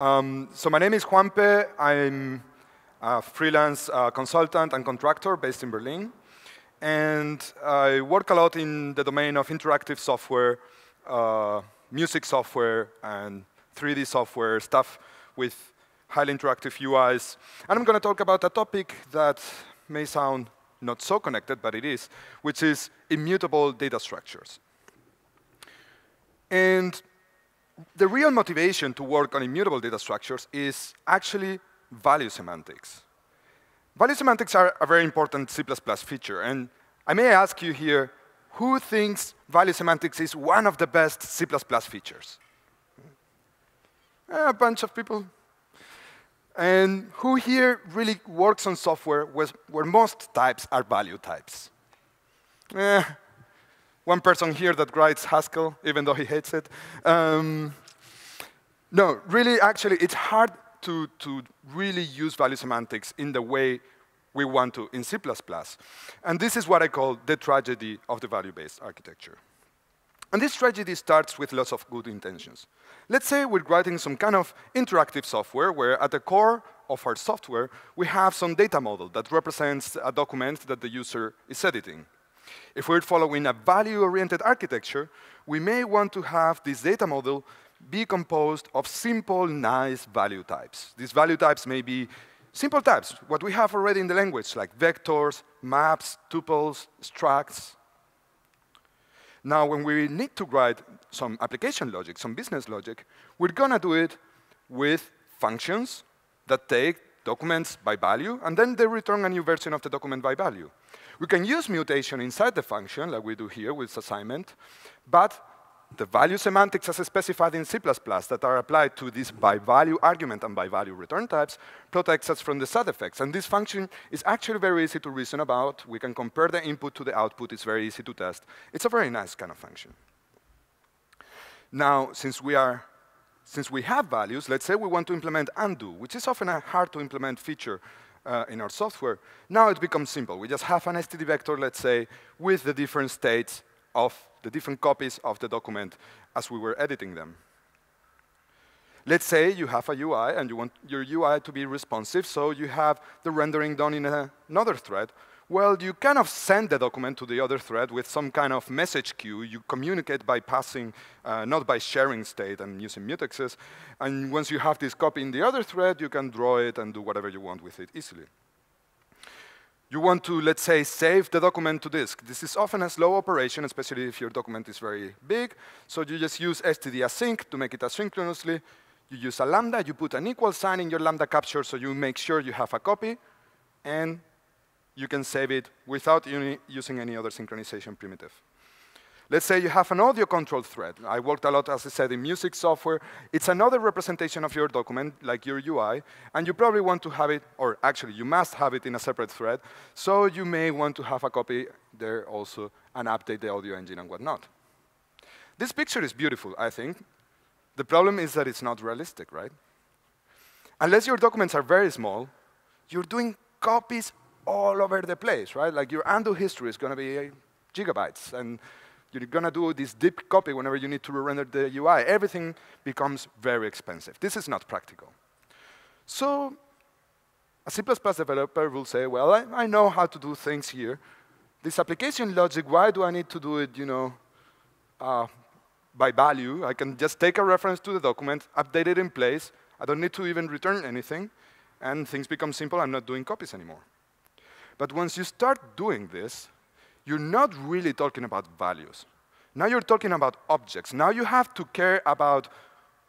Um, so my name is Juanpe. I'm a freelance uh, consultant and contractor based in Berlin. And I work a lot in the domain of interactive software, uh, music software, and 3D software, stuff with highly interactive UIs. And I'm going to talk about a topic that may sound not so connected, but it is, which is immutable data structures. And the real motivation to work on immutable data structures is actually value semantics. Value semantics are a very important C++ feature, and I may ask you here, who thinks value semantics is one of the best C++ features? A bunch of people. And who here really works on software where most types are value types? Eh, one person here that writes Haskell, even though he hates it. Um, no, really, actually, it's hard to, to really use value semantics in the way we want to in C++. And this is what I call the tragedy of the value-based architecture. And this tragedy starts with lots of good intentions. Let's say we're writing some kind of interactive software where at the core of our software, we have some data model that represents a document that the user is editing. If we're following a value-oriented architecture, we may want to have this data model be composed of simple, nice value types. These value types may be simple types, what we have already in the language, like vectors, maps, tuples, structs. Now, when we need to write some application logic, some business logic, we're going to do it with functions that take documents by value, and then they return a new version of the document by value. We can use mutation inside the function, like we do here with assignment, but the value semantics as specified in C++ that are applied to this by value argument and by value return types protects us from the side effects. And this function is actually very easy to reason about. We can compare the input to the output. It's very easy to test. It's a very nice kind of function. Now, since we are since we have values, let's say we want to implement undo, which is often a hard to implement feature uh, in our software. Now it becomes simple. We just have an std vector, let's say, with the different states of the different copies of the document as we were editing them. Let's say you have a UI and you want your UI to be responsive, so you have the rendering done in a, another thread. Well, you kind of send the document to the other thread with some kind of message queue. You communicate by passing, uh, not by sharing state and using mutexes. And once you have this copy in the other thread, you can draw it and do whatever you want with it easily. You want to, let's say, save the document to disk. This is often a slow operation, especially if your document is very big. So you just use std async to make it asynchronously. You use a lambda, you put an equal sign in your lambda capture so you make sure you have a copy, and you can save it without using any other synchronization primitive. Let's say you have an audio control thread. I worked a lot, as I said, in music software. It's another representation of your document, like your UI, and you probably want to have it, or actually, you must have it in a separate thread, so you may want to have a copy there also and update the audio engine and whatnot. This picture is beautiful, I think. The problem is that it's not realistic, right? Unless your documents are very small, you're doing copies all over the place, right? Like your undo history is going to be gigabytes, and you're going to do this deep copy whenever you need to render the UI. Everything becomes very expensive. This is not practical. So a C++ developer will say, well, I, I, know how to do things here. This application logic, why do I need to do it, you know, uh, by value? I can just take a reference to the document, update it in place. I don't need to even return anything. And things become simple. I'm not doing copies anymore. But once you start doing this, you're not really talking about values. Now you're talking about objects. Now you have to care about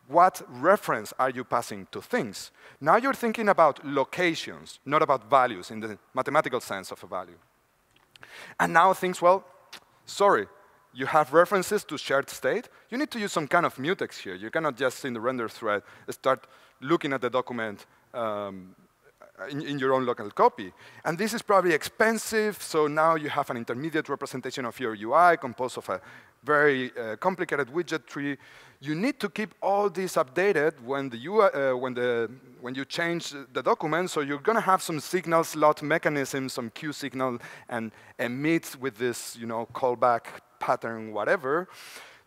what reference are you passing to things. Now you're thinking about locations, not about values in the mathematical sense of a value. And now things, well, sorry, you have references to shared state. You need to use some kind of mutex here. You cannot just, in the render thread, start looking at the document um, in, in, your own local copy. And this is probably expensive, so now you have an intermediate representation of your UI composed of a very uh, complicated widget tree. You need to keep all this updated when, the UI, uh, when, the, when you change the document, so you're going to have some signal slot mechanism, some queue signal, and emit with this you know, callback pattern, whatever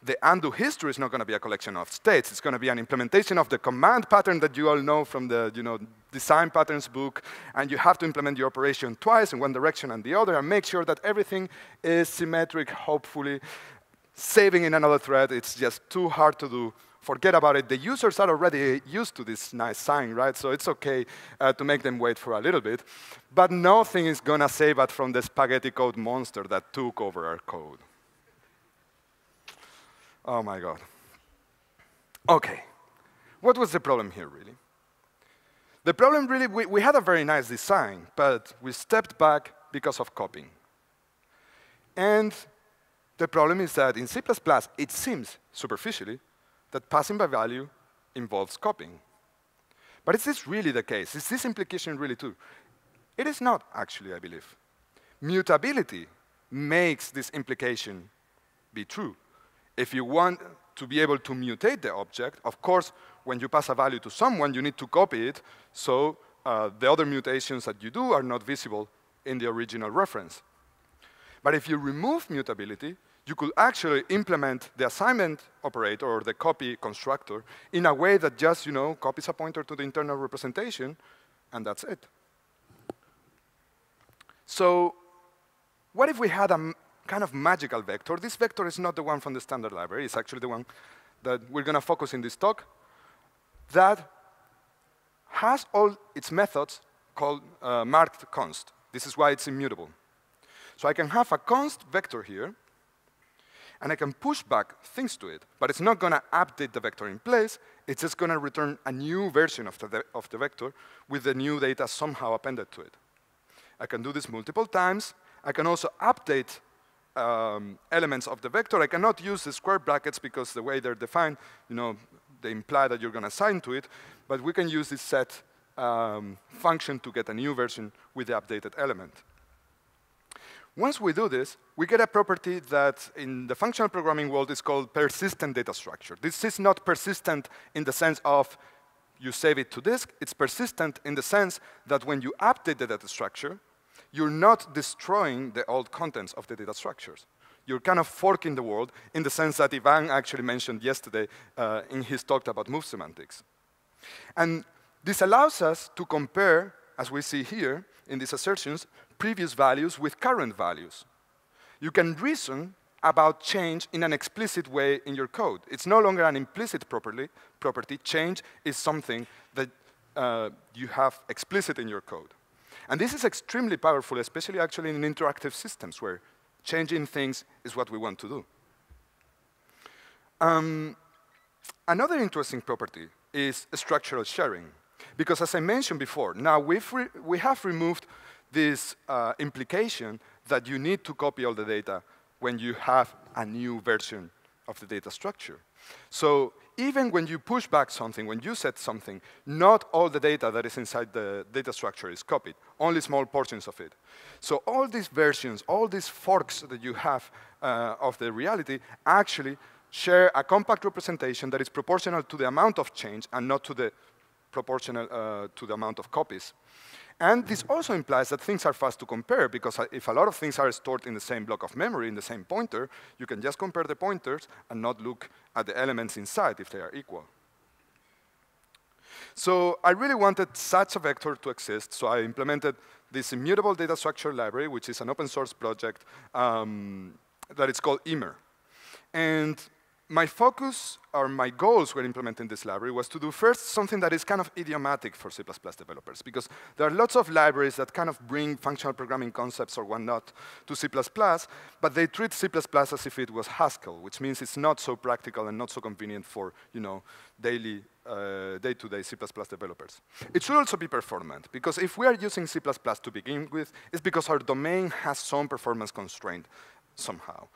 the undo history is not going to be a collection of states. It's going to be an implementation of the command pattern that you all know from the you know, design patterns book. And you have to implement the operation twice in one direction and the other and make sure that everything is symmetric, hopefully. Saving in another thread, it's just too hard to do. Forget about it. The users are already used to this nice sign, right? So it's OK uh, to make them wait for a little bit. But nothing is going to save us from the spaghetti code monster that took over our code. Oh my God. Okay. What was the problem here, really? The problem really, we, we had a very nice design, but we stepped back because of copying. And the problem is that in C++, it seems, superficially, that passing by value involves copying. But is this really the case? Is this implication really true? It is not, actually, I believe. Mutability makes this implication be true. If you want to be able to mutate the object, of course, when you pass a value to someone, you need to copy it, so uh, the other mutations that you do are not visible in the original reference. But if you remove mutability, you could actually implement the assignment operator or the copy constructor in a way that just, you know, copies a pointer to the internal representation, and that's it. So what if we had a kind of magical vector. This vector is not the one from the standard library. It's actually the one that we're going to focus in this talk that has all its methods called uh, marked const. This is why it's immutable. So I can have a const vector here, and I can push back things to it. But it's not going to update the vector in place. It's just going to return a new version of the, of the vector with the new data somehow appended to it. I can do this multiple times. I can also update um, elements of the vector. I cannot use the square brackets because the way they're defined, you know, they imply that you're going to assign to it. But we can use this set um, function to get a new version with the updated element. Once we do this, we get a property that in the functional programming world is called persistent data structure. This is not persistent in the sense of you save it to disk. It's persistent in the sense that when you update the data structure, you're not destroying the old contents of the data structures. You're kind of forking the world in the sense that Ivan actually mentioned yesterday uh, in his talk about move semantics. And this allows us to compare, as we see here in these assertions, previous values with current values. You can reason about change in an explicit way in your code. It's no longer an implicit property. property. Change is something that uh, you have explicit in your code. And this is extremely powerful, especially actually in interactive systems where changing things is what we want to do. Um, another interesting property is structural sharing. Because as I mentioned before, now we've we have removed this uh, implication that you need to copy all the data when you have a new version of the data structure. So even when you push back something, when you set something, not all the data that is inside the data structure is copied, only small portions of it. So all these versions, all these forks that you have uh, of the reality actually share a compact representation that is proportional to the amount of change and not to the proportional uh, to the amount of copies. And this also implies that things are fast to compare, because if a lot of things are stored in the same block of memory, in the same pointer, you can just compare the pointers and not look at the elements inside if they are equal. So I really wanted such a vector to exist, so I implemented this immutable data structure library, which is an open source project um, that is called Immer. And my focus or my goals when implementing this library was to do first something that is kind of idiomatic for C++ developers because there are lots of libraries that kind of bring functional programming concepts or whatnot to C++, but they treat C++ as if it was Haskell, which means it's not so practical and not so convenient for, you know, daily uh, day-to-day -day C++ developers. It should also be performant, because if we are using C++ to begin with, it's because our domain has some performance constraint somehow.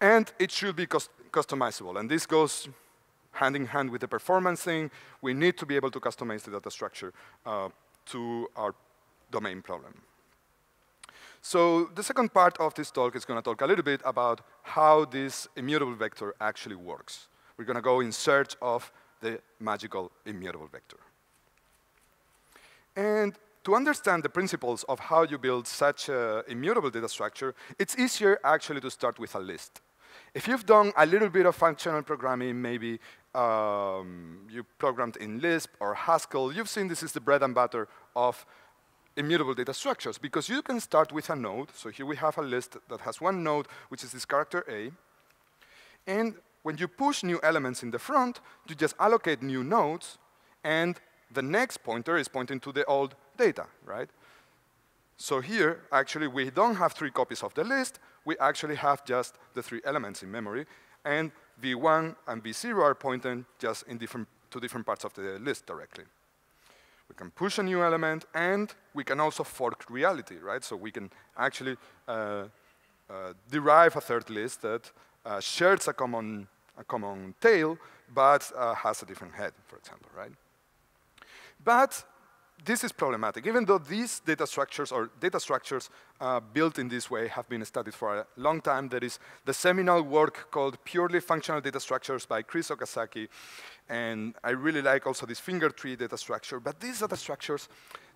And it should be customizable. And this goes hand in hand with the performance thing. We need to be able to customize the data structure uh, to our domain problem. So the second part of this talk is going to talk a little bit about how this immutable vector actually works. We're going to go in search of the magical immutable vector. And to understand the principles of how you build such an immutable data structure, it's easier actually to start with a list. If you've done a little bit of functional programming, maybe um, you programmed in Lisp or Haskell, you've seen this is the bread and butter of immutable data structures because you can start with a node. So here we have a list that has one node, which is this character A. And when you push new elements in the front, you just allocate new nodes, and the next pointer is pointing to the old data, right? So here, actually, we don't have three copies of the list. We actually have just the three elements in memory. And V1 and V0 are pointing just in different, to different parts of the list directly. We can push a new element, and we can also fork reality, right? So we can actually uh, uh, derive a third list that uh, shares a common, a common tail, but uh, has a different head, for example, right? But this is problematic. Even though these data structures or data structures uh, built in this way have been studied for a long time, there is the seminal work called Purely Functional Data Structures by Chris Okasaki. And I really like also this finger tree data structure. But these data structures,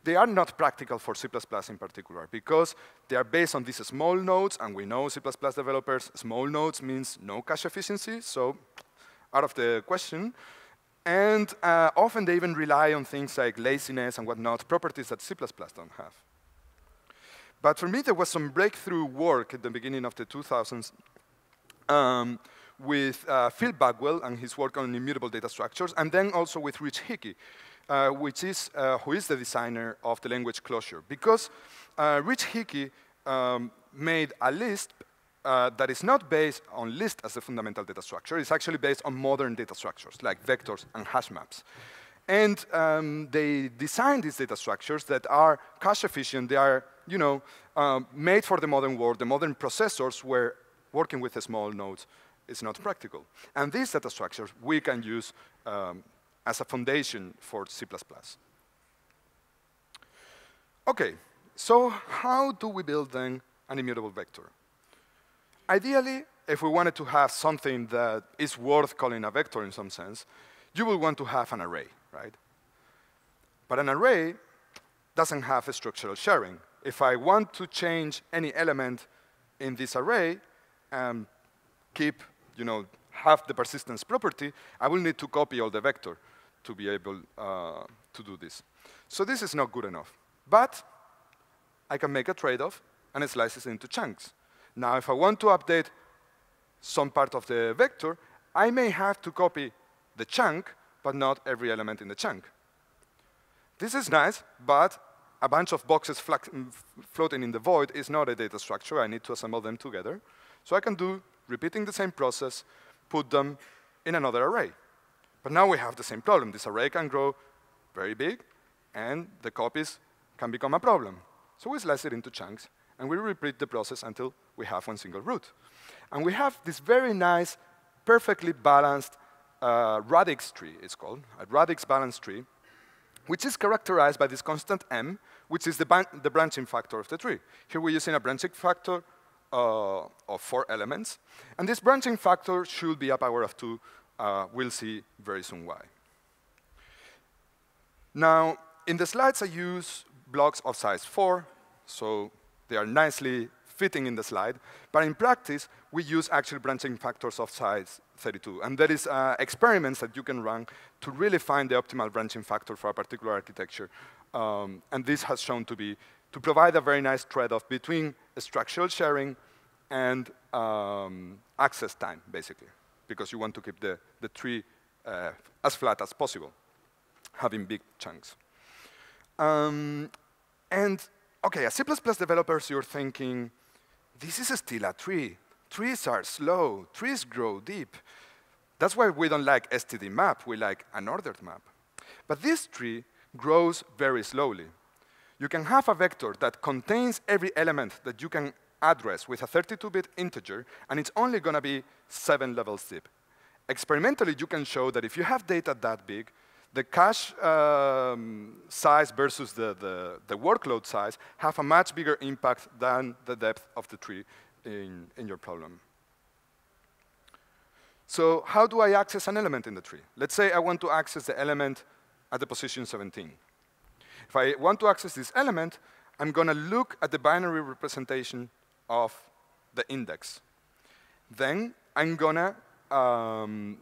they are not practical for C++ in particular because they are based on these small nodes. And we know C++ developers, small nodes means no cache efficiency. So out of the question. And uh, often they even rely on things like laziness and whatnot, properties that C++ don't have. But for me, there was some breakthrough work at the beginning of the 2000s um, with uh, Phil Bagwell and his work on immutable data structures, and then also with Rich Hickey, uh, which is, uh, who is the designer of the language Clojure. Because uh, Rich Hickey um, made a Lisp uh, that is not based on list as a fundamental data structure. It's actually based on modern data structures, like vectors and hash maps. And um, they designed these data structures that are cache efficient. They are, you know, um, made for the modern world, the modern processors were working with a small nodes is not practical. And these data structures we can use um, as a foundation for C++. OK, so how do we build then an immutable vector? Ideally, if we wanted to have something that is worth calling a vector in some sense, you would want to have an array, right? But an array doesn't have a structural sharing. If I want to change any element in this array and keep, you know, have the persistence property, I will need to copy all the vector to be able uh, to do this. So this is not good enough. But I can make a trade-off and slice it into chunks. Now, if I want to update some part of the vector, I may have to copy the chunk, but not every element in the chunk. This is nice, but a bunch of boxes mm, floating in the void is not a data structure. I need to assemble them together. So I can do, repeating the same process, put them in another array. But now we have the same problem. This array can grow very big, and the copies can become a problem. So we slice it into chunks, and we repeat the process until we have one single root. And we have this very nice, perfectly balanced uh, radix tree, it's called, a radix balanced tree, which is characterized by this constant m, which is the, the branching factor of the tree. Here we're using a branching factor uh, of four elements. And this branching factor should be a power of 2. Uh, we'll see very soon why. Now, in the slides, I use blocks of size 4. So they are nicely fitting in the slide. But in practice, we use actual branching factors of size 32. And there is uh, experiments that you can run to really find the optimal branching factor for a particular architecture. Um, and this has shown to be, to provide a very nice trade-off between structural sharing and um, access time, basically, because you want to keep the, the tree uh, as flat as possible, having big chunks. Um, and okay, as C++ developers, you're thinking, this is still a tree. Trees are slow. Trees grow deep. That's why we don't like STD map. We like unordered map. But this tree grows very slowly. You can have a vector that contains every element that you can address with a 32-bit integer, and it's only going to be seven levels deep. Experimentally, you can show that if you have data that big, the cache um, size versus the, the, the, workload size have a much bigger impact than the depth of the tree in, in your problem. So how do I access an element in the tree? Let's say I want to access the element at the position 17. If I want to access this element, I'm going to look at the binary representation of the index. Then I'm gonna um,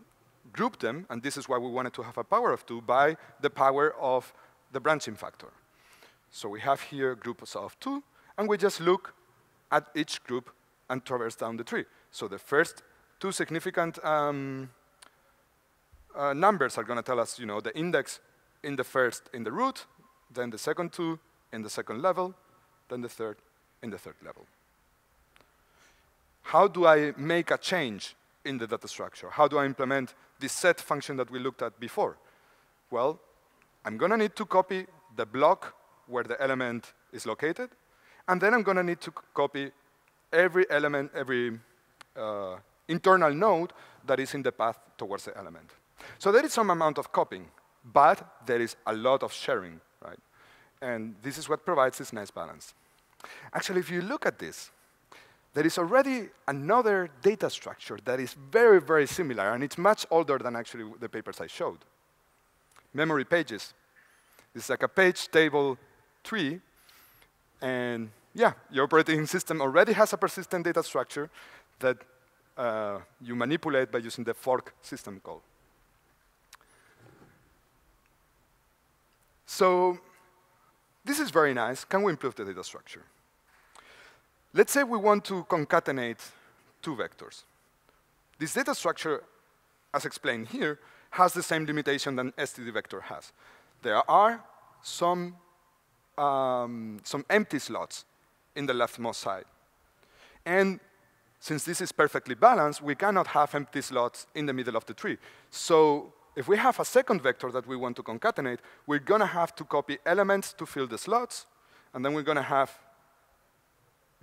group them, and this is why we wanted to have a power of two, by the power of the branching factor. So we have here groups of two, and we just look at each group and traverse down the tree. So the first two significant um, uh, numbers are going to tell us, you know, the index in the first in the root, then the second two in the second level, then the third in the third level. How do I make a change in the data structure? How do I implement this set function that we looked at before? Well, I'm going to need to copy the block where the element is located, and then I'm going to need to copy every element, every uh, internal node that is in the path towards the element. So there is some amount of copying, but there is a lot of sharing, right? And this is what provides this nice balance. Actually, if you look at this, there is already another data structure that is very, very similar, and it's much older than actually the papers I showed. Memory pages. It's like a page table tree, and yeah, your operating system already has a persistent data structure that uh, you manipulate by using the fork system call. So this is very nice. Can we improve the data structure? Let's say we want to concatenate two vectors. This data structure, as explained here, has the same limitation than std vector has. There are some, um, some empty slots in the leftmost side. And since this is perfectly balanced, we cannot have empty slots in the middle of the tree. So if we have a second vector that we want to concatenate, we're going to have to copy elements to fill the slots, and then we're going to have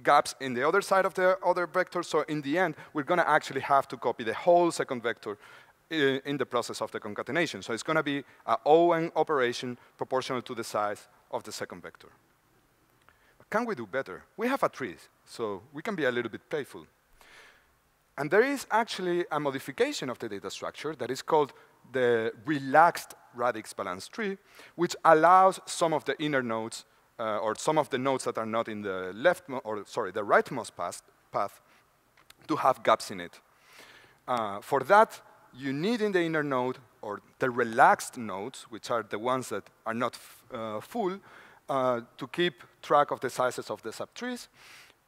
gaps in the other side of the other vector. So in the end, we're going to actually have to copy the whole second vector eh, in the process of the concatenation. So it's going to be an O(n) operation proportional to the size of the second vector. Can we do better? We have a tree, so we can be a little bit playful. And there is actually a modification of the data structure that is called the relaxed radix balance tree, which allows some of the inner nodes, uh, or some of the nodes that are not in the left, or sorry, the rightmost path, path to have gaps in it. Uh, for that, you need in the inner node, or the relaxed nodes, which are the ones that are not uh, full, uh, to keep track of the sizes of the subtrees.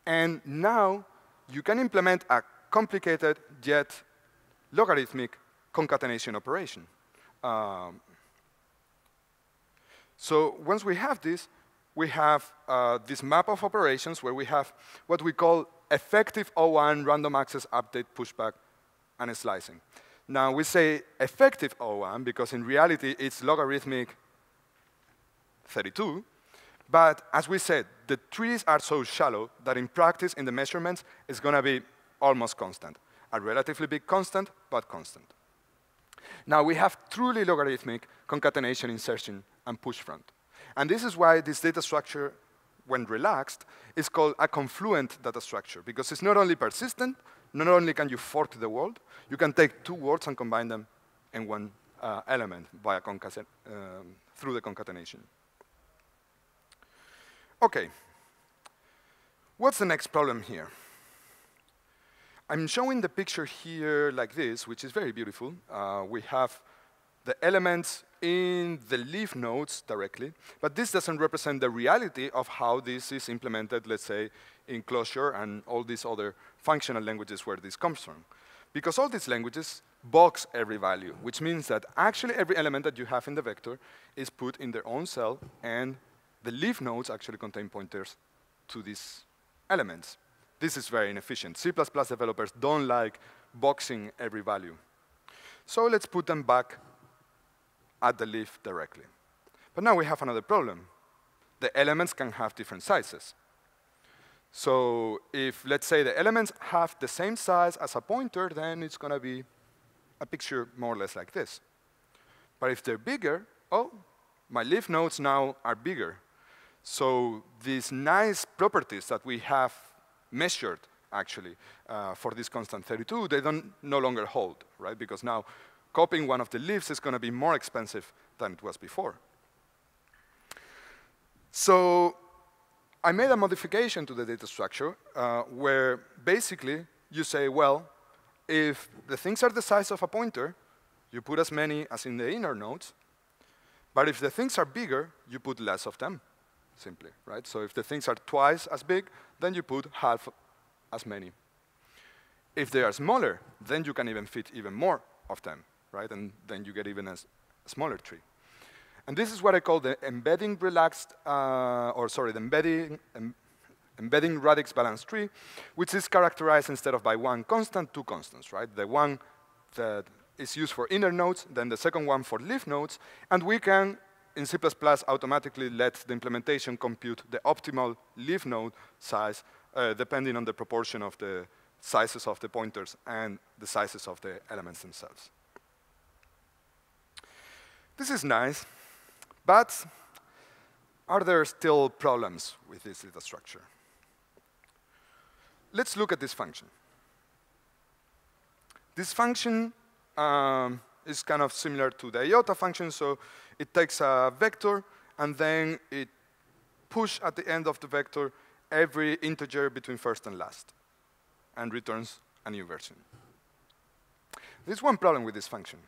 And now you can implement a complicated yet logarithmic concatenation operation. Um, so once we have this, we have uh, this map of operations where we have what we call effective O1, random access update pushback and slicing. Now we say effective O1 because in reality it's logarithmic 32, but as we said, the trees are so shallow that in practice, in the measurements, it's going to be almost constant. A relatively big constant, but constant. Now, we have truly logarithmic concatenation insertion and push front. And this is why this data structure, when relaxed, is called a confluent data structure, because it's not only persistent, not only can you fork the world, you can take two words and combine them in one uh, element via um, through the concatenation. Okay. What's the next problem here? I'm showing the picture here like this, which is very beautiful. Uh, we have the elements in the leaf nodes directly, but this doesn't represent the reality of how this is implemented, let's say, in Clojure and all these other functional languages where this comes from. Because all these languages box every value, which means that actually every element that you have in the vector is put in their own cell and the leaf nodes actually contain pointers to these elements. This is very inefficient. C++ developers don't like boxing every value. So let's put them back at the leaf directly. But now we have another problem. The elements can have different sizes. So if, let's say, the elements have the same size as a pointer, then it's going to be a picture more or less like this. But if they're bigger, oh, my leaf nodes now are bigger. So these nice properties that we have measured, actually, uh, for this constant 32, they don't no longer hold, right? Because now copying one of the leaves is going to be more expensive than it was before. So I made a modification to the data structure uh, where basically you say, well, if the things are the size of a pointer, you put as many as in the inner nodes. But if the things are bigger, you put less of them, simply, right? So if the things are twice as big, then you put half as many. If they are smaller, then you can even fit even more of them, right? And then you get even a, smaller tree. And this is what I call the embedding relaxed, uh, or sorry, the embedding, em embedding radix balanced tree, which is characterized instead of by one constant, two constants, right? The one that is used for inner nodes, then the second one for leaf nodes, and we can, in C++, automatically let the implementation compute the optimal leaf node size, uh, depending on the proportion of the sizes of the pointers and the sizes of the elements themselves. This is nice, but are there still problems with this data structure? Let's look at this function. This function um, is kind of similar to the iota function, so it takes a vector and then it push at the end of the vector every integer between first and last and returns a new version. There's one problem with this function.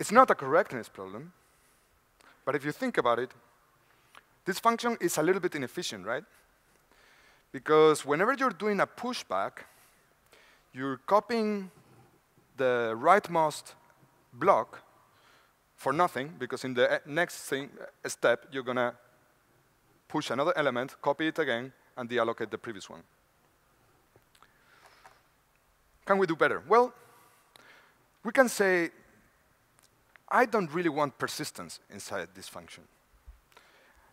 It's not a correctness problem, but if you think about it, this function is a little bit inefficient, right? Because whenever you're doing a pushback, you're copying the rightmost block for nothing, because in the next thing, uh, step, you're going to push another element, copy it again, and deallocate the previous one. Can we do better? Well, we can say, I don't really want persistence inside this function.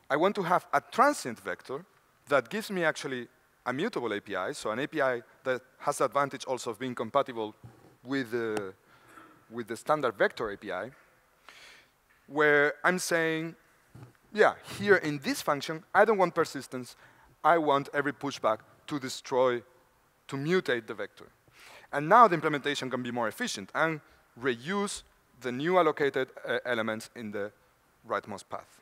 I want to have a transient vector that gives me actually a mutable API, so an API that has the advantage also of being compatible with the, with the standard vector API, where I'm saying, yeah, here in this function, I don't want persistence. I want every pushback to destroy, to mutate the vector. And now the implementation can be more efficient and reuse the new allocated uh, elements in the rightmost path.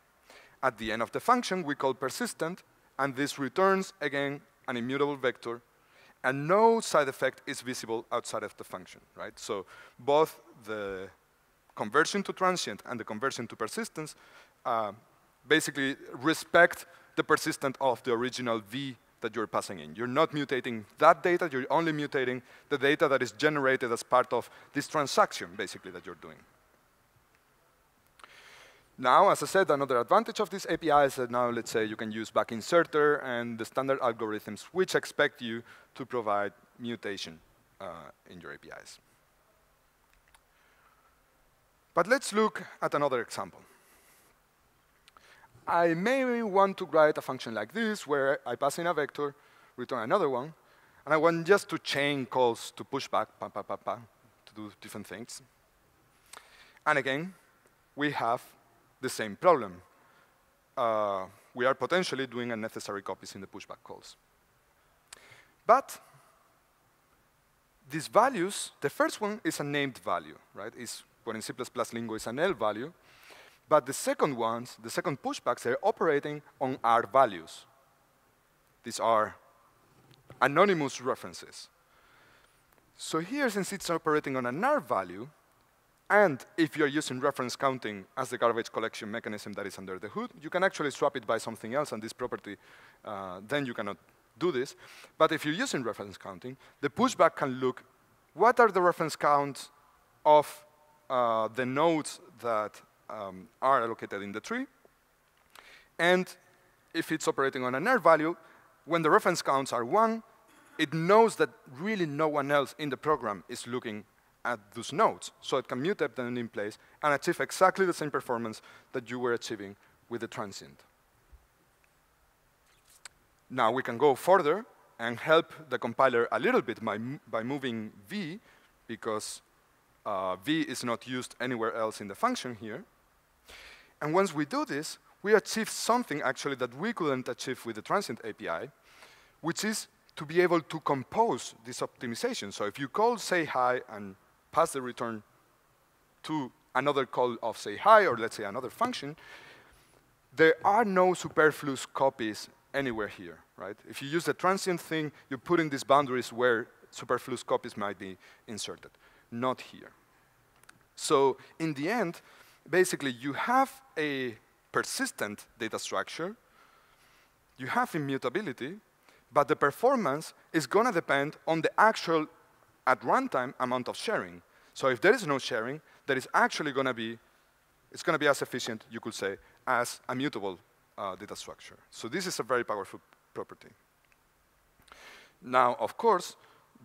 At the end of the function, we call persistent, and this returns, again, an immutable vector, and no side effect is visible outside of the function, right? So both the conversion to transient and the conversion to persistence uh, basically respect the persistent of the original V that you're passing in. You're not mutating that data, you're only mutating the data that is generated as part of this transaction, basically, that you're doing. Now, as I said, another advantage of this API is that now, let's say, you can use back inserter and the standard algorithms which expect you to provide mutation uh, in your APIs. But let's look at another example. I may want to write a function like this, where I pass in a vector, return another one, and I want just to chain calls to pushback, pa, pa, pa, pa, to do different things. And again, we have the same problem. Uh, we are potentially doing unnecessary copies in the pushback calls. But these values, the first one is a named value, right? Is what in C++ lingo is an L value. But the second ones, the second pushbacks, they're operating on R values. These are anonymous references. So here, since it's operating on an R value, and if you're using reference counting as the garbage collection mechanism that is under the hood, you can actually swap it by something else, and this property, uh, then you cannot do this. But if you're using reference counting, the pushback can look, what are the reference counts of uh, the nodes that um, are allocated in the tree. And if it's operating on an R value, when the reference counts are one, it knows that really no one else in the program is looking at those nodes. So it can mutate them in place and achieve exactly the same performance that you were achieving with the transient. Now we can go further and help the compiler a little bit by, by moving V, because uh, V is not used anywhere else in the function here. And once we do this, we achieve something actually that we couldn't achieve with the transient API, which is to be able to compose this optimization. So if you call say hi and pass the return to another call of say hi, or let's say another function, there are no superfluous copies anywhere here, right? If you use the transient thing, you put in these boundaries where superfluous copies might be inserted. Not here. So in the end, basically, you have a persistent data structure, you have immutability, but the performance is going to depend on the actual, at runtime, amount of sharing. So if there is no sharing, there is actually going to be, it's going to be as efficient, you could say, as a mutable uh, data structure. So this is a very powerful property. Now, of course,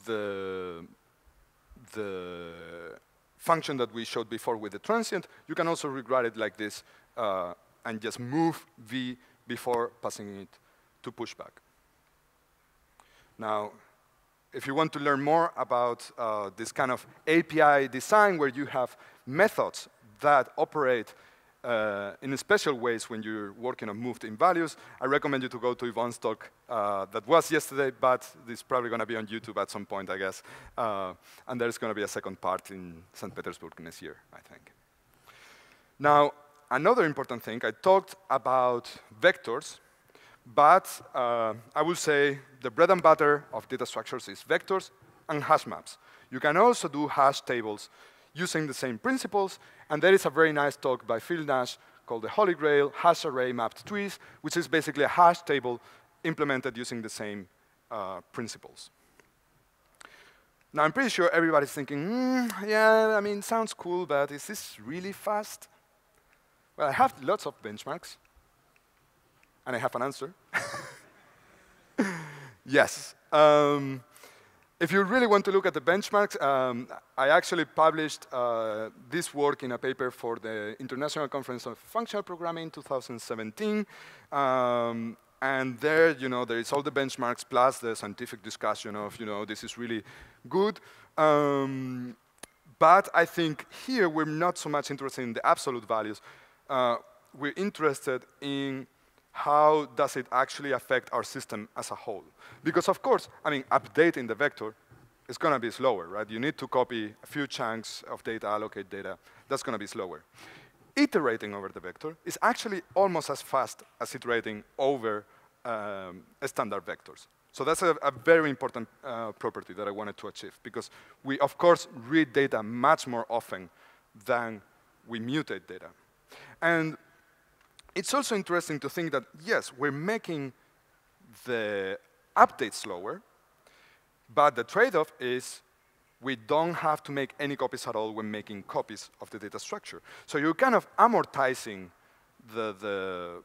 the, the function that we showed before with the transient, you can also rewrite it like this uh, and just move v before passing it to pushback. Now, if you want to learn more about uh, this kind of API design where you have methods that operate uh, in special ways when you're working on moved in values, I recommend you to go to Ivan's talk uh, that was yesterday, but it's probably going to be on YouTube at some point, I guess. Uh, and there's going to be a second part in St. Petersburg next year, I think. Now, another important thing, I talked about vectors, but uh, I will say the bread and butter of data structures is vectors and hash maps. You can also do hash tables using the same principles, and there is a very nice talk by Phil Nash called the Holy Grail Hash Array Mapped Trees, which is basically a hash table implemented using the same uh, principles. Now, I'm pretty sure everybody's thinking, mm, yeah, I mean, sounds cool, but is this really fast? Well, I have lots of benchmarks, and I have an answer. yes. Um, if you really want to look at the benchmarks, um, I actually published uh, this work in a paper for the International Conference of Functional Programming in 2017. Um, and there, you know, there is all the benchmarks plus the scientific discussion of, you know, this is really good. Um, but I think here we're not so much interested in the absolute values. Uh, we're interested in how does it actually affect our system as a whole? Because of course, I mean, updating the vector is going to be slower, right? You need to copy a few chunks of data, allocate data. That's going to be slower. Iterating over the vector is actually almost as fast as iterating over um, standard vectors. So that's a, a very important uh, property that I wanted to achieve because we, of course, read data much more often than we mutate data. And it's also interesting to think that, yes, we're making the update slower, but the trade-off is we don't have to make any copies at all when making copies of the data structure. So you're kind of amortizing the, the,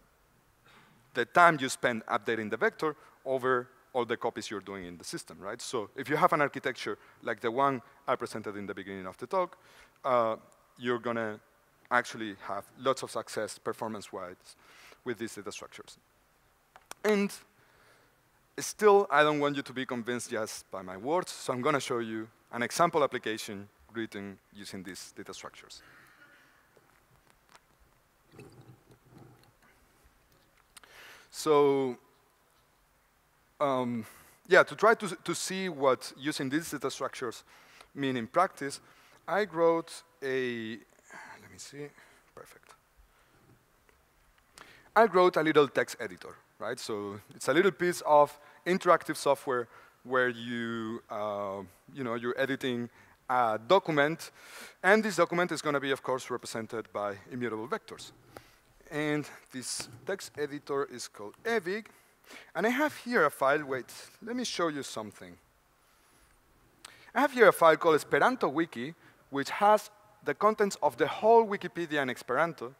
the time you spend updating the vector over all the copies you're doing in the system, right? So if you have an architecture like the one I presented in the beginning of the talk, uh, you're going to actually have lots of success performance-wise with these data structures. And still, I don't want you to be convinced just by my words, so I'm going to show you an example application written using these data structures. So, um, yeah, to try to, to see what using these data structures mean in practice, I wrote a me see. Perfect. I wrote a little text editor, right? So it's a little piece of interactive software where you, uh, you know, you're editing a document, and this document is going to be, of course, represented by immutable vectors. And this text editor is called Ewig, and I have here a file, wait, let me show you something. I have here a file called Esperanto Wiki, which has the contents of the whole Wikipedia in Esperanto.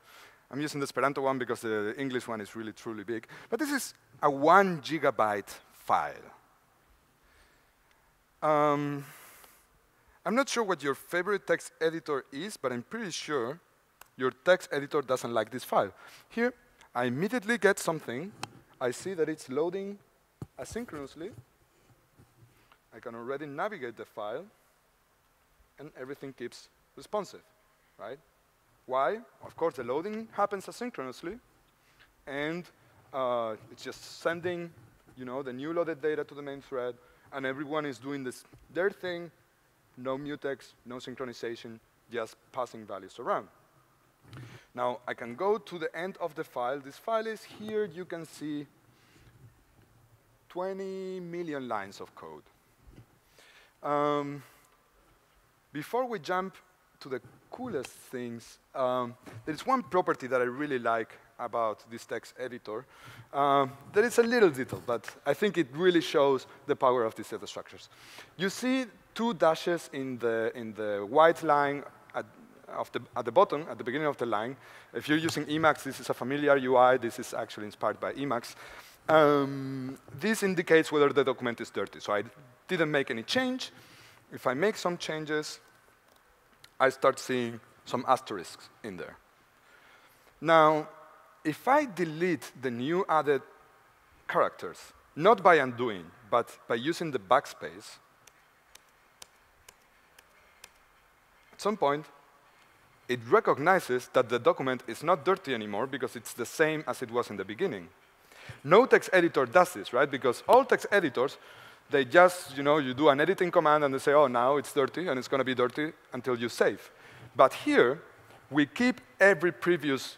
I'm using the Esperanto one because the English one is really, truly big. But this is a one gigabyte file. Um, I'm not sure what your favorite text editor is, but I'm pretty sure your text editor doesn't like this file. Here, I immediately get something. I see that it's loading asynchronously. I can already navigate the file, and everything keeps responsive, right? Why? Of course, the loading happens asynchronously, and uh, it's just sending, you know, the new loaded data to the main thread, and everyone is doing this their thing, no mutex, no synchronization, just passing values around. Now, I can go to the end of the file. This file is here. You can see 20 million lines of code. Um, before we jump to the coolest things, um, there is one property that I really like about this text editor. Um, there is a little detail, but I think it really shows the power of these data structures. You see two dashes in the, in the white line at, the, at the bottom, at the beginning of the line. If you're using Emacs, this is a familiar UI. This is actually inspired by Emacs. Um, this indicates whether the document is dirty. So I didn't make any change. If I make some changes, I start seeing some asterisks in there. Now, if I delete the new added characters, not by undoing, but by using the backspace, at some point, it recognizes that the document is not dirty anymore because it's the same as it was in the beginning. No text editor does this, right? Because all text editors, they just, you know, you do an editing command and they say, oh, now it's dirty and it's going to be dirty until you save. But here, we keep every previous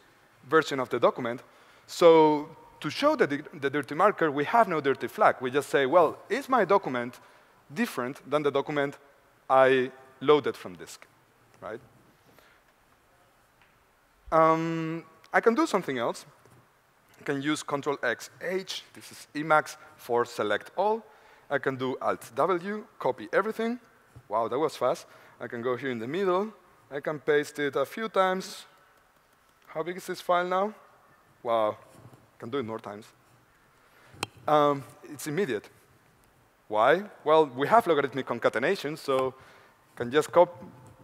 version of the document. So to show the, the dirty marker, we have no dirty flag. We just say, well, is my document different than the document I loaded from disk, right? Um, I can do something else. I can use Control X H. This is Emacs for select all. I can do Alt W, copy everything. Wow, that was fast. I can go here in the middle. I can paste it a few times. How big is this file now? Wow, I can do it more times. Um, it's immediate. Why? Well, we have logarithmic concatenation, so I can just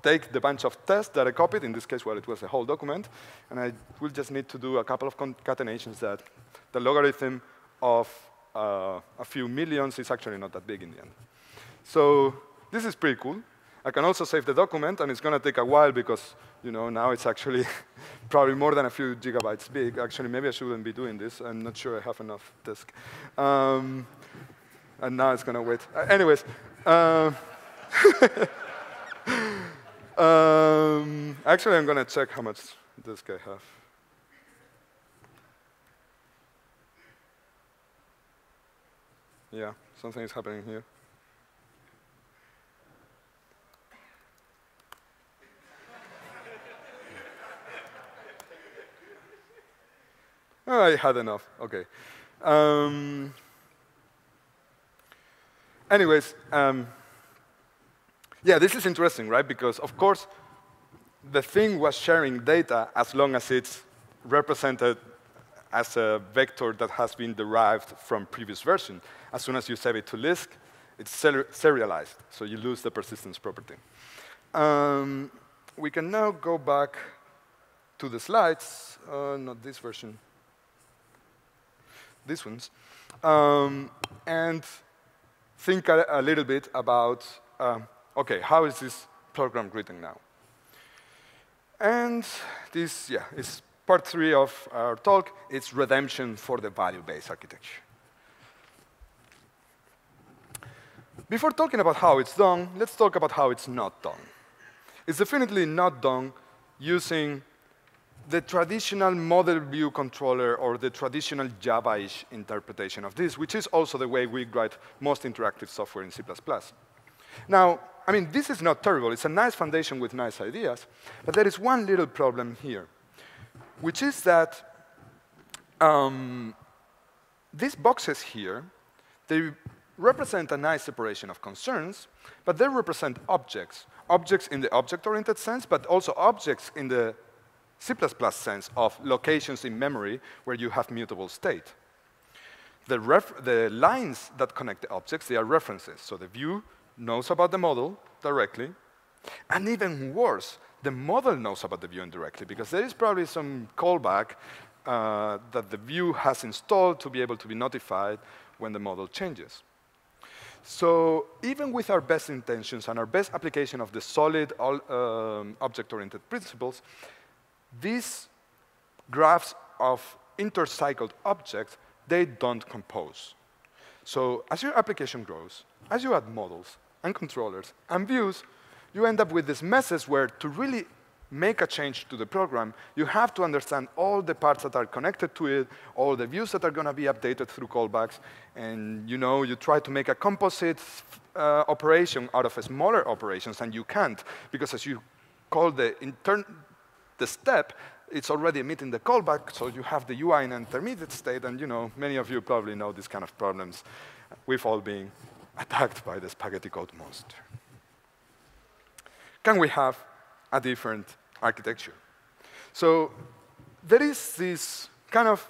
take the bunch of tests that I copied, in this case, well, it was a whole document, and I will just need to do a couple of concatenations that the logarithm of uh, a few millions is actually not that big in the end. So this is pretty cool. I can also save the document, and it's going to take a while because you know now it's actually probably more than a few gigabytes big. Actually, maybe I shouldn't be doing this. I'm not sure I have enough disk. Um, and now it's going to wait. Uh, anyways. Uh, um, actually, I'm going to check how much disk I have. Yeah, something is happening here. oh, I had enough. Okay. Um, anyways, um, yeah, this is interesting, right? Because, of course, the thing was sharing data as long as it's represented as a vector that has been derived from previous version. As soon as you save it to Lisk, it's serialized, so you lose the persistence property. Um, we can now go back to the slides, uh, not this version, these ones, um, and think a, a, little bit about, um, OK, how is this program written now? And this, yeah, is part three of our talk, is redemption for the value-based architecture. Before talking about how it's done, let's talk about how it's not done. It's definitely not done using the traditional model view controller or the traditional Java-ish interpretation of this, which is also the way we write most interactive software in C++. Now, I mean, this is not terrible. It's a nice foundation with nice ideas, but there is one little problem here which is that um, these boxes here, they represent a nice separation of concerns, but they represent objects. Objects in the object-oriented sense, but also objects in the C++ sense of locations in memory where you have mutable state. The, the, lines that connect the objects, they are references. So the view knows about the model directly. And even worse, the model knows about the view indirectly, because there is probably some callback uh, that the view has installed to be able to be notified when the model changes. So even with our best intentions and our best application of the solid um, object-oriented principles, these graphs of intercycled objects, they don't compose. So as your application grows, as you add models and controllers and views, you end up with this message where to really make a change to the program, you have to understand all the parts that are connected to it, all the views that are going to be updated through callbacks, and you know, you try to make a composite uh, operation out of smaller operations, and you can't, because as you call the, the step, it's already emitting the callback, so you have the UI in an intermediate state, and you know, many of you probably know these kind of problems. We've all been attacked by the spaghetti code monster. Can we have a different architecture? So there is this kind of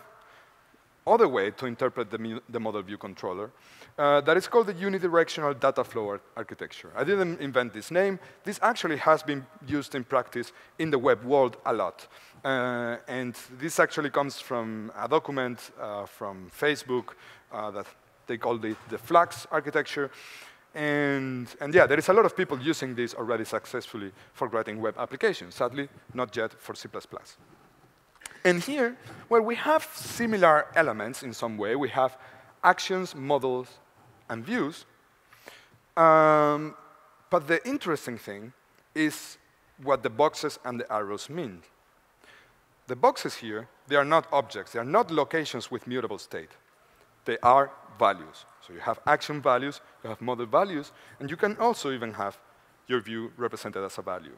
other way to interpret the, the model view controller uh, that is called the unidirectional data flow ar architecture. I didn't invent this name. This actually has been used in practice in the web world a lot. Uh, and this actually comes from a document uh, from Facebook uh, that they call it the Flux architecture. And, and yeah, there is a lot of people using this already successfully for writing web applications. Sadly, not yet for C++. And here, where we have similar elements in some way, we have actions, models, and views. Um, but the interesting thing is what the boxes and the arrows mean. The boxes here, they are not objects. They are not locations with mutable state. They are values. So you have action values, you have model values, and you can also even have your view represented as a value.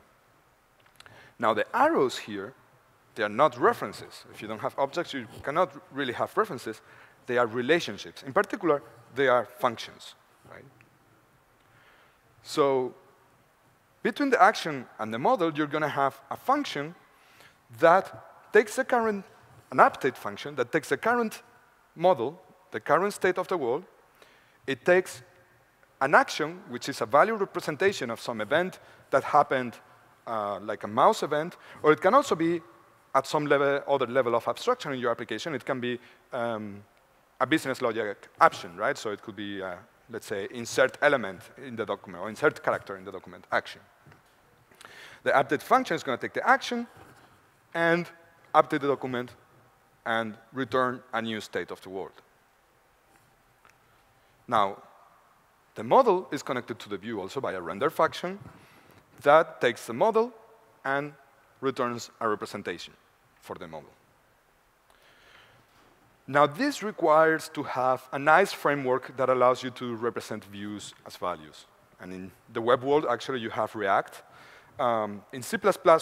Now the arrows here, they are not references. If you don't have objects, you cannot really have references. They are relationships. In particular, they are functions. Right? So between the action and the model, you're going to have a function that takes the current, an update function that takes the current model, the current state of the world, it takes an action, which is a value representation of some event that happened uh, like a mouse event, or it can also be at some level, other level of abstraction in your application. It can be um, a business logic action, right? So it could be, uh, let's say, insert element in the document, or insert character in the document, action. The update function is going to take the action and update the document and return a new state of the world. Now, the model is connected to the view also by a render function that takes the model and returns a representation for the model. Now, this requires to have a nice framework that allows you to represent views as values. And in the web world, actually, you have React, um, in C++,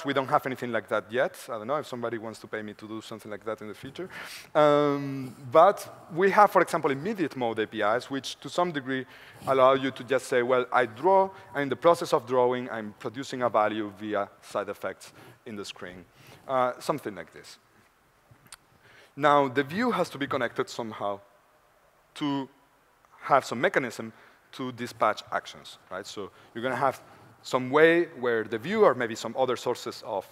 we don't have anything like that yet. I don't know if somebody wants to pay me to do something like that in the future. Um, but we have, for example, immediate mode APIs, which to some degree allow you to just say, well, I draw, and in the process of drawing, I'm producing a value via side effects in the screen. Uh, something like this. Now, the view has to be connected somehow to have some mechanism to dispatch actions, right? So you're going to have some way where the view or maybe some other sources of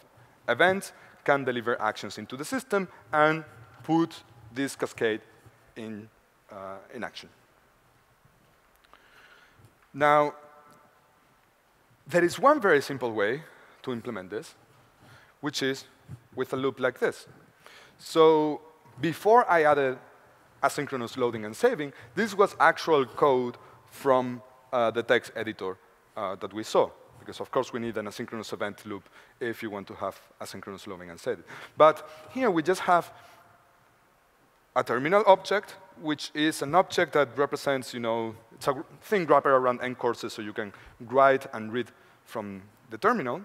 events can deliver actions into the system and put this cascade in, uh, in action. Now, there is one very simple way to implement this, which is with a loop like this. So before I added asynchronous loading and saving, this was actual code from uh, the text editor uh, that we saw because of course we need an asynchronous event loop if you want to have asynchronous loading and setting. But here we just have a terminal object, which is an object that represents, you know, it's a thing wrapper around ncurses so you can write and read from the terminal.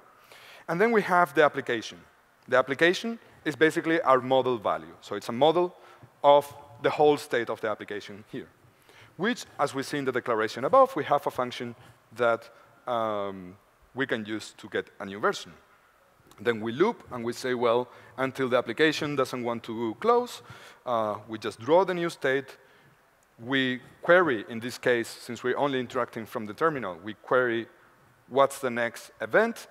And then we have the application. The application is basically our model value. So it's a model of the whole state of the application here, which, as we see in the declaration above, we have a function that um, we can use to get a new version. Then we loop and we say, well, until the application doesn't want to close, uh, we just draw the new state. We query, in this case, since we're only interacting from the terminal, we query what's the next event.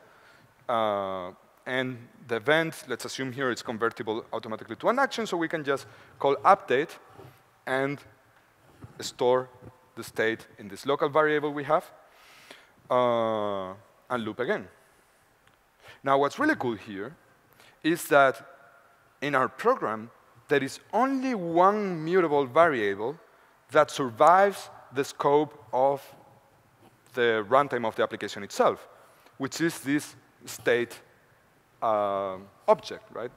Uh, and the event, let's assume here it's convertible automatically to an action, so we can just call update and store the state in this local variable we have. Uh, and loop again. Now, what's really cool here is that in our program, there is only one mutable variable that survives the scope of the runtime of the application itself, which is this state uh, object, right?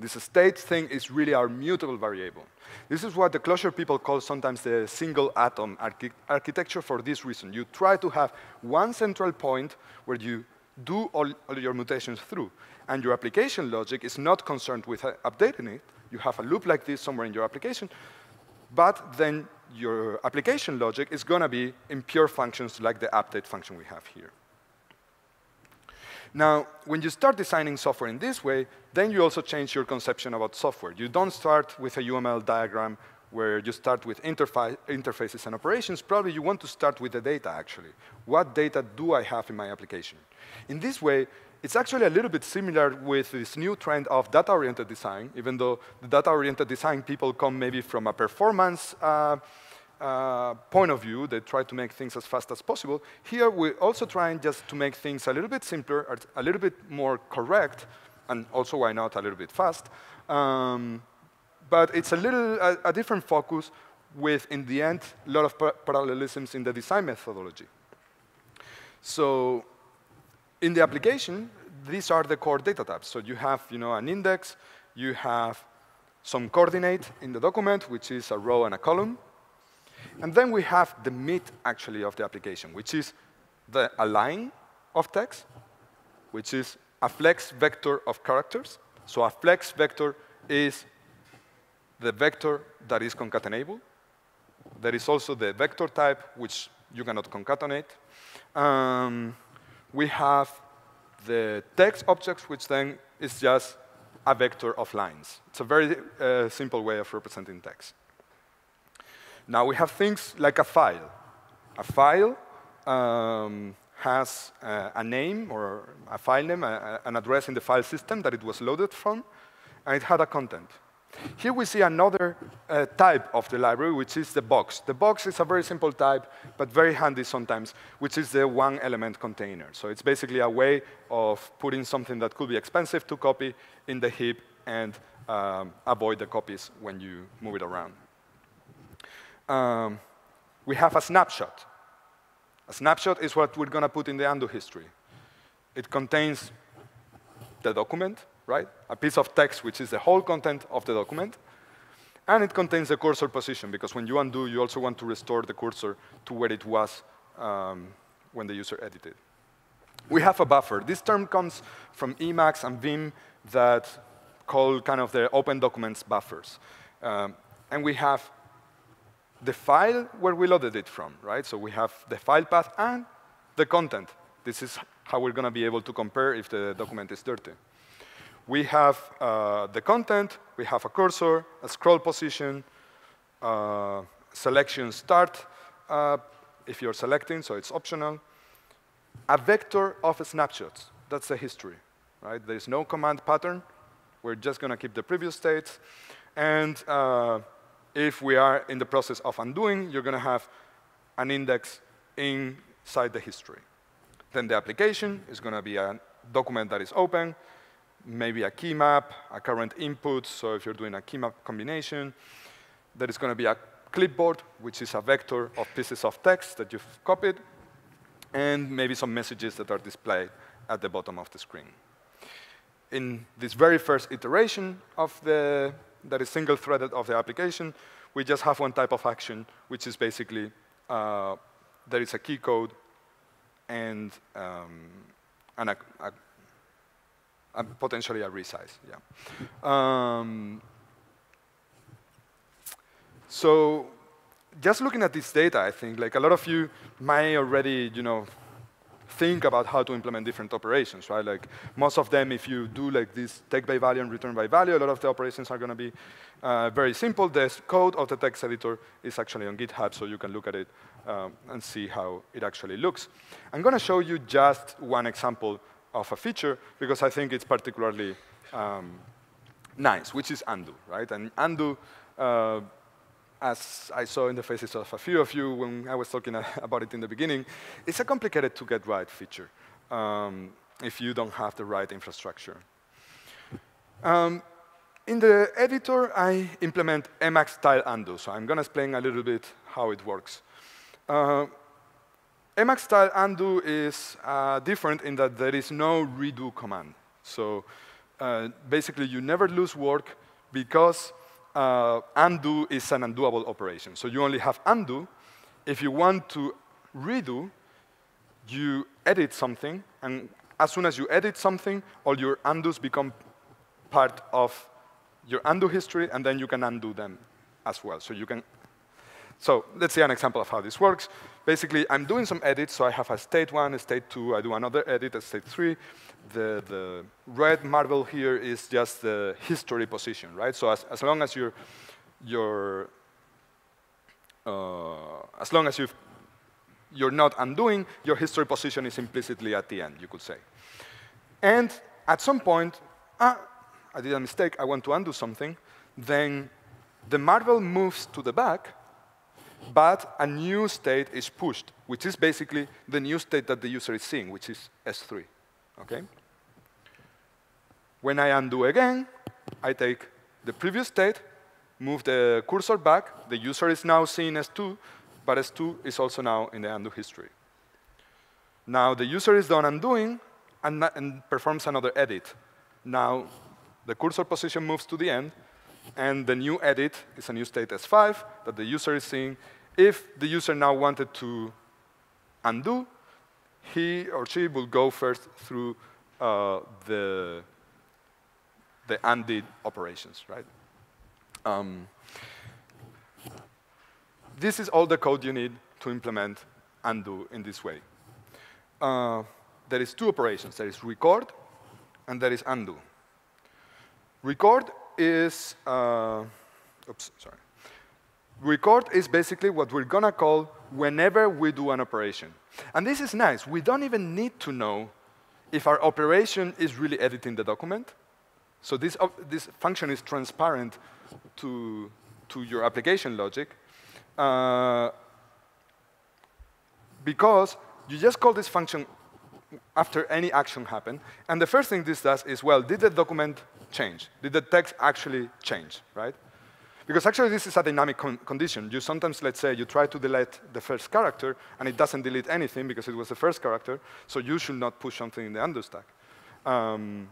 This state thing is really our mutable variable. This is what the Clojure people call sometimes the single atom archi architecture for this reason. You try to have one central point where you do all, all your mutations through. And your application logic is not concerned with uh, updating it. You have a loop like this somewhere in your application, but then your application logic is going to be in pure functions like the update function we have here. Now, when you start designing software in this way, then you also change your conception about software. You don't start with a UML diagram where you start with interfaces and operations. Probably you want to start with the data, actually. What data do I have in my application? In this way, it's actually a little bit similar with this new trend of data-oriented design, even though the data-oriented design people come maybe from a performance uh, uh, point of view, they try to make things as fast as possible. Here, we're also trying just to make things a little bit simpler, a little bit more correct, and also, why not, a little bit fast. Um, but it's a little, a, a, different focus with, in the end, a lot of par parallelisms in the design methodology. So in the application, these are the core data types. So you have you know, an index, you have some coordinate in the document, which is a row and a column. And then we have the meat, actually, of the application, which is the align of text, which is a flex vector of characters. So a flex vector is the vector that is concatenable. There is also the vector type, which you cannot concatenate. Um, we have the text objects, which then is just a vector of lines. It's a very uh, simple way of representing text. Now we have things like a file. A file um, has uh, a name or a file name, a, an address in the file system that it was loaded from, and it had a content. Here we see another uh, type of the library, which is the box. The box is a very simple type, but very handy sometimes, which is the one-element container. So it's basically a way of putting something that could be expensive to copy in the heap and um, avoid the copies when you move it around um, we have a snapshot. A snapshot is what we're going to put in the undo history. It contains the document, right? A piece of text, which is the whole content of the document. And it contains the cursor position, because when you undo, you also want to restore the cursor to where it was um, when the user edited. We have a buffer. This term comes from Emacs and Vim that call kind of the open documents buffers. Um, and we have the file where we loaded it from, right? So we have the file path and the content. This is how we're going to be able to compare if the document is dirty. We have uh, the content, we have a cursor, a scroll position, uh, selection start uh, if you're selecting, so it's optional. A vector of snapshots, that's the history, right? There's no command pattern. We're just going to keep the previous states. And uh, if we are in the process of undoing, you're going to have an index inside the history. Then the application is going to be a document that is open, maybe a key map, a current input, so if you're doing a key map combination, there is going to be a clipboard, which is a vector of pieces of text that you've copied, and maybe some messages that are displayed at the bottom of the screen. In this very first iteration of the that is single-threaded of the application. We just have one type of action, which is basically uh, there is a key code and, um, and a, a, a potentially a resize. Yeah. Um, so just looking at this data, I think like a lot of you may already, you know, think about how to implement different operations, right? Like most of them, if you do like this take by value and return by value, a lot of the operations are going to be uh, very simple. The code of the text editor is actually on GitHub, so you can look at it um, and see how it actually looks. I'm going to show you just one example of a feature because I think it's particularly um, nice, which is undo, right? And undo uh, as I saw in the faces of a few of you when I was talking about it in the beginning, it's a complicated to get right feature um, if you don't have the right infrastructure. Um, in the editor, I implement Emacs style undo, so I'm going to explain a little bit how it works. Uh, Emacs style undo is uh, different in that there is no redo command. So uh, basically, you never lose work because uh, undo is an undoable operation. So you only have undo. If you want to redo, you edit something, and as soon as you edit something, all your undos become part of your undo history, and then you can undo them as well. So you can. So let's see an example of how this works. Basically, I'm doing some edits, so I have a state one, a state two, I do another edit a state three. The, the red marble here is just the history position, right? So as, as long as you're, you're uh, as long as you you're not undoing, your history position is implicitly at the end, you could say. And at some point, ah, I did a mistake, I want to undo something, then the marble moves to the back, but a new state is pushed, which is basically the new state that the user is seeing, which is S3. Okay? When I undo again, I take the previous state, move the cursor back, the user is now seeing S2, but S2 is also now in the undo history. Now the user is done undoing and, and performs another edit. Now the cursor position moves to the end, and the new edit is a new state S5 that the user is seeing. If the user now wanted to undo, he or she will go first through uh, the, the undid operations, right? Um, this is all the code you need to implement undo in this way. Uh, there is two operations. There is record, and there is undo. Record is, uh, oops, sorry. Record is basically what we're gonna call whenever we do an operation. And this is nice. We don't even need to know if our operation is really editing the document. So this, uh, this function is transparent to, to your application logic. Uh, because you just call this function after any action happen. And the first thing this does is, well, did the document change? Did the text actually change, right? Because actually this is a dynamic con condition. You sometimes, let's say, you try to delete the first character, and it doesn't delete anything because it was the first character, so you should not push something in the undo stack. Um,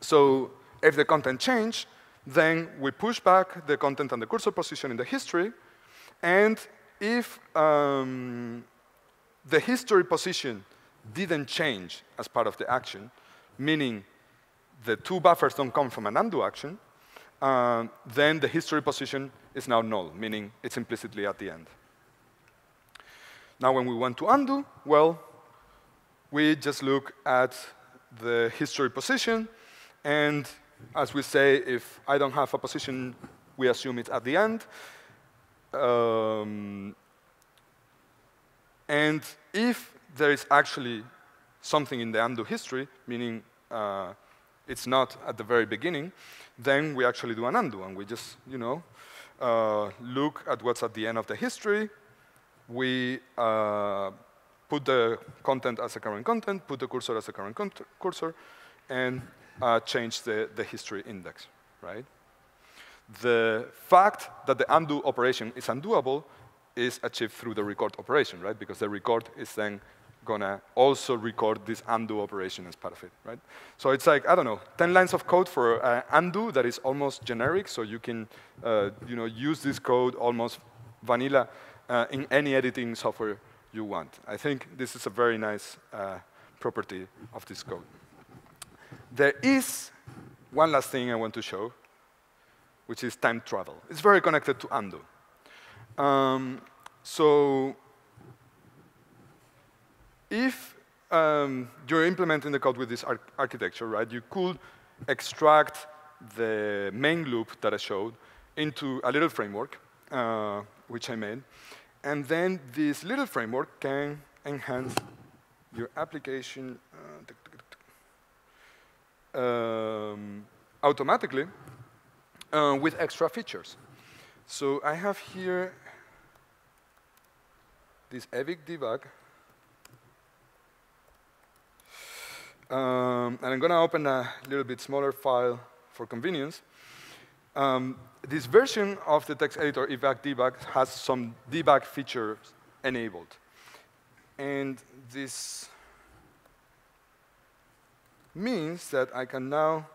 so if the content change, then we push back the content and the cursor position in the history, and if um, the history position didn't change as part of the action, meaning the two buffers don't come from an undo action, uh, then the history position is now null, meaning it's implicitly at the end. Now when we want to undo, well, we just look at the history position, and as we say, if I don't have a position, we assume it's at the end. Um, and if there is actually something in the undo history, meaning uh, it's not at the very beginning, then we actually do an undo, and we just, you know, uh, look at what's at the end of the history. We uh, put the content as a current content, put the cursor as a current cursor, and uh, change the, the history index, right? The fact that the undo operation is undoable is achieved through the record operation, right? Because the record is then gonna also record this undo operation as part of it, right? So it's like, I don't know, 10 lines of code for uh, undo that is almost generic, so you can uh, you know, use this code almost vanilla uh, in any editing software you want. I think this is a very nice uh, property of this code. There is one last thing I want to show, which is time travel. It's very connected to undo. Um, so if um, you're implementing the code with this ar architecture, right, you could extract the main loop that I showed into a little framework, uh, which I made. And then this little framework can enhance your application uh, um, automatically uh, with extra features. So I have here this ewig debug. Um, and I'm going to open a little bit smaller file for convenience. Um, this version of the text editor ewig debug has some debug features enabled. And this means that I can now,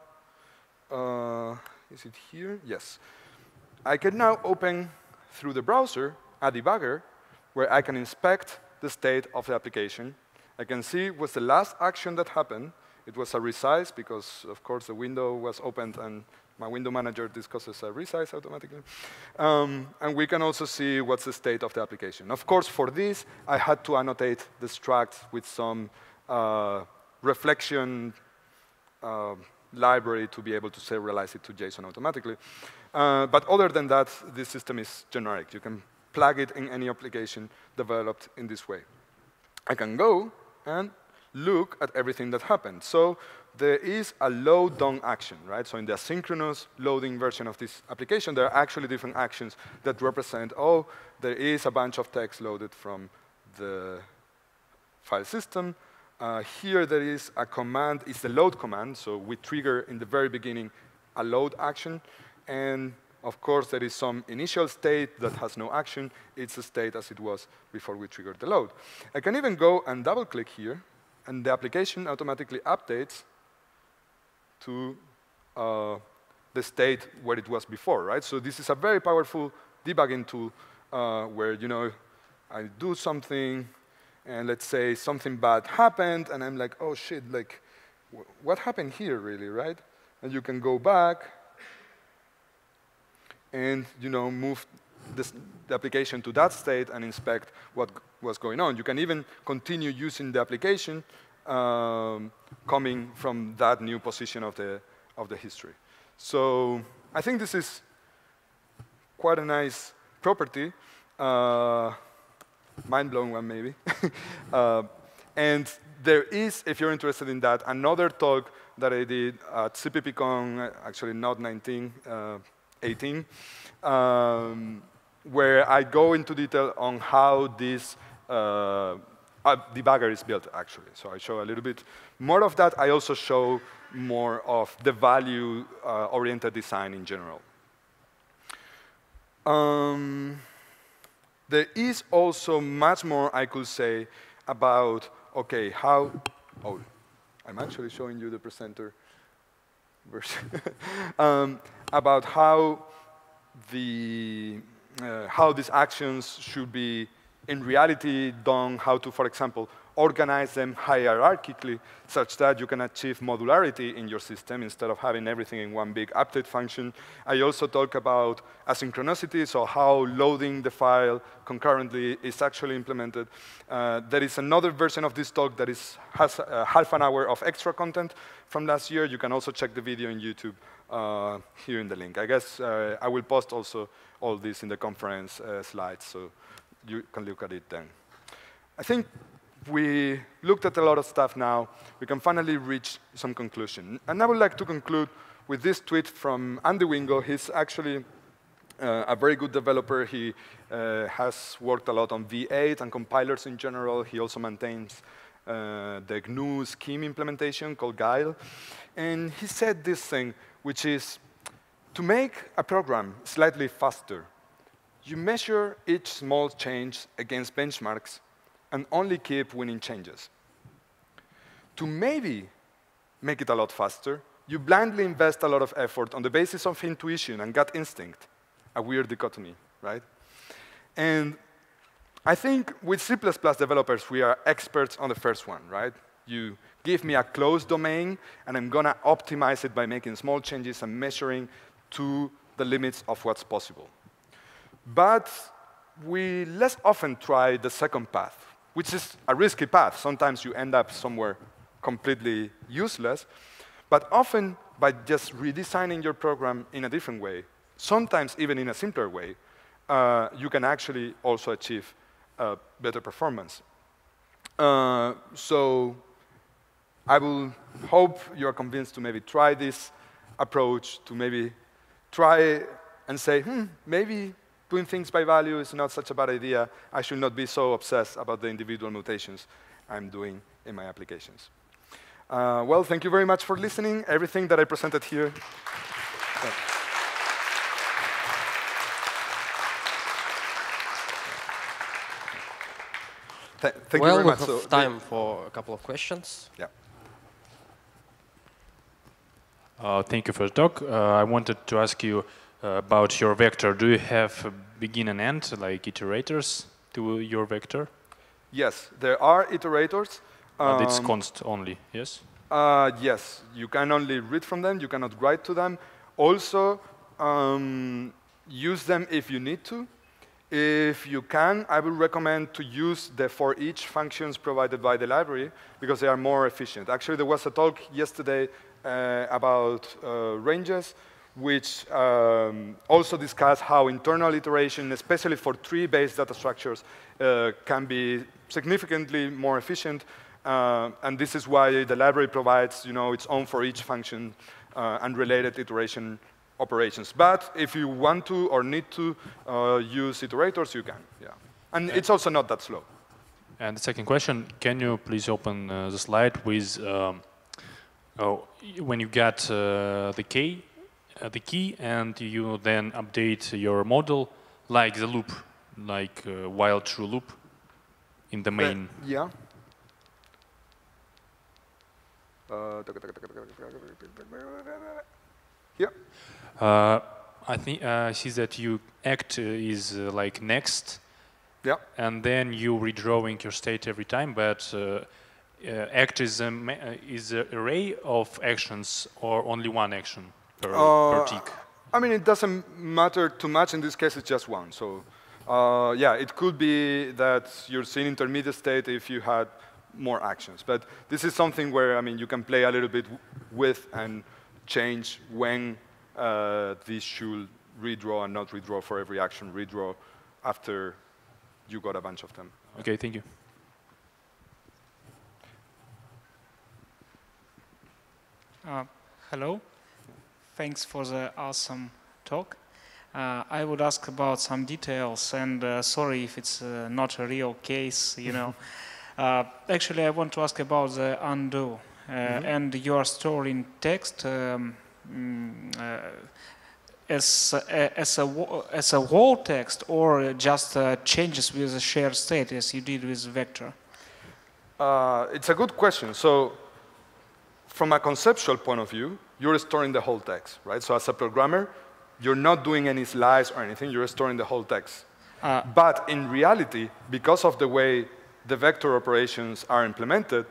uh, is it here? Yes. I can now open through the browser a debugger where I can inspect the state of the application. I can see was the last action that happened. It was a resize because, of course, the window was opened and my window manager discusses a resize automatically. Um, and we can also see what's the state of the application. Of course, for this, I had to annotate the struct with some uh, reflection uh, library to be able to serialize it to JSON automatically. Uh, but other than that, this system is generic. You can plug it in any application developed in this way. I can go and look at everything that happened. So there is a load done action, right? So in the asynchronous loading version of this application, there are actually different actions that represent, oh, there is a bunch of text loaded from the file system. Uh, here there is a command, it's the load command, so we trigger in the very beginning a load action, and of course there is some initial state that has no action. It's a state as it was before we triggered the load. I can even go and double click here, and the application automatically updates to uh, the state where it was before, right? So this is a very powerful debugging tool uh, where, you know, I do something, and let's say something bad happened, and I'm like, oh shit, like, what happened here, really, right? And you can go back and, you know, move this, the application to that state and inspect what was going on. You can even continue using the application um, coming from that new position of the, of the history. So I think this is quite a nice property, uh, mind-blowing one maybe. uh, and there is, if you're interested in that, another talk that I did at CPPCon, actually not 19, uh, 18, um, where I go into detail on how this uh, debugger is built, actually. So I show a little bit more of that. I also show more of the value-oriented uh, design in general. Um, there is also much more I could say about, OK, how, oh, I'm actually showing you the presenter version, um, about how the, uh, how these actions should be in reality done how to, for example, organize them hierarchically such that you can achieve modularity in your system instead of having everything in one big update function. I also talk about asynchronicity, so how loading the file concurrently is actually implemented. Uh, there is another version of this talk that is, has uh, half an hour of extra content from last year. You can also check the video on YouTube uh, here in the link. I guess uh, I will post also all this in the conference uh, slides. So you can look at it then. I think we looked at a lot of stuff now. We can finally reach some conclusion. And I would like to conclude with this tweet from Andy Wingo. He's actually uh, a very good developer. He uh, has worked a lot on V8 and compilers in general. He also maintains uh, the GNU scheme implementation called Guile. And he said this thing, which is, to make a program slightly faster, you measure each small change against benchmarks and only keep winning changes. To maybe make it a lot faster, you blindly invest a lot of effort on the basis of intuition and gut instinct, a weird dichotomy, right? And I think with C++ developers, we are experts on the first one, right? You give me a closed domain, and I'm going to optimize it by making small changes and measuring to the limits of what's possible. But we less often try the second path, which is a risky path. Sometimes you end up somewhere completely useless. But often, by just redesigning your program in a different way, sometimes even in a simpler way, uh, you can actually also achieve uh, better performance. Uh, so I will hope you are convinced to maybe try this approach, to maybe try and say, hmm, maybe doing things by value is not such a bad idea. I should not be so obsessed about the individual mutations I'm doing in my applications. Uh, well, thank you very much for listening. Everything that I presented here. Th thank well, you very much. Well, we have so time for a couple of questions. Yeah. Uh, thank you for the talk. Uh, I wanted to ask you about your vector. Do you have begin and end, like iterators to your vector? Yes, there are iterators. But it's um, const only, yes? Uh, yes, you can only read from them, you cannot write to them. Also, um, use them if you need to. If you can, I would recommend to use the for each functions provided by the library because they are more efficient. Actually, there was a talk yesterday uh, about uh, ranges, which um, also discuss how internal iteration, especially for tree-based data structures, uh, can be significantly more efficient. Uh, and this is why the library provides you know, its own for each function uh, and related iteration operations. But if you want to or need to uh, use iterators, you can. Yeah. And it's also not that slow. And the second question, can you please open uh, the slide with um, oh, when you get uh, the key, the key, and you then update your model like the loop, like uh, while true loop in the main. yeah. Yeah. Uh, I think uh, I see that you act uh, is uh, like next. Yeah. And then you redrawing your state every time, but uh, act is a is an array of actions or only one action per, per tick. I mean, it doesn't matter too much. In this case, it's just one. So, yeah, it could be that you're seeing intermediate state if you had more actions. But this is something where, I mean, you can play a little bit with and change when uh, this should redraw and not redraw for every action, redraw after you got a bunch of them. Okay, thank you. Uh, hello. Thanks for the awesome talk. Uh, I would ask about some details, and uh, sorry if it's uh, not a real case, you know. Uh, actually, I want to ask about the undo. Mm -hmm. And you are storing text um, Mm, uh, as, as, a, as a whole text or just uh, changes with the shared state as you did with vector? Uh, it's a good question. So from a conceptual point of view, you're storing the whole text, right? So as a programmer, you're not doing any slides or anything, you're storing the whole text. Uh, but in reality, because of the way the vector operations are implemented,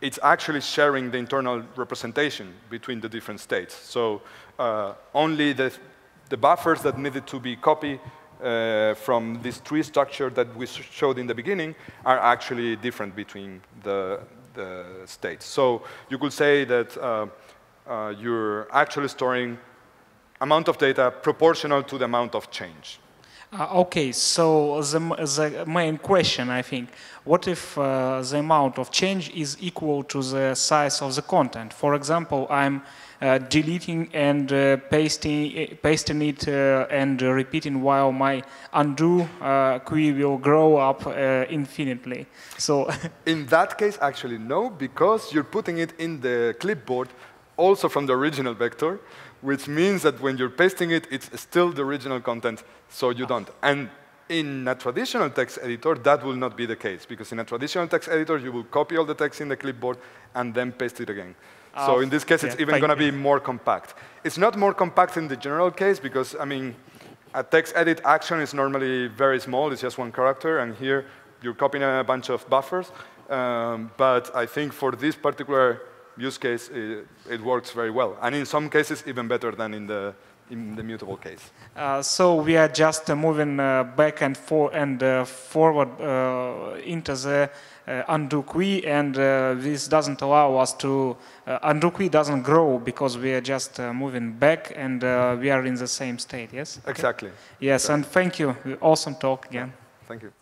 it's actually sharing the internal representation between the different states. So uh, only the, the buffers that needed to be copied uh, from this tree structure that we showed in the beginning are actually different between the, the states. So you could say that uh, uh you're actually storing amount of data proportional to the amount of change. Uh, okay, so the, the main question, I think, what if uh, the amount of change is equal to the size of the content? For example, I'm uh, deleting and uh, pasting, pasting it uh, and repeating while my undo uh, queue will grow up infinitely. So in that case, actually no, because you're putting it in the clipboard also from the original vector, which means that when you're pasting it, it's still the original content, so you don't. And in a traditional text editor, that will not be the case, because in a traditional text editor, you will copy all the text in the clipboard and then paste it again. so in this case, yeah, it's even going to be more compact. It's not more compact in the general case, because, I mean, a text edit action is normally very small. It's just one character, and here you're copying a bunch of buffers. Um, but I think for this particular use case, it, it, works very well. And in some cases, even better than in the, in the mutable case. Uh, so we are just uh, moving uh, back and, for and uh, forward uh, into the uh, undo queue, and this doesn't allow us to, undo queue doesn't grow because we are just moving back and we are in the same state, yes? Exactly. Yes, exactly. and thank you. Awesome talk again. Thank you.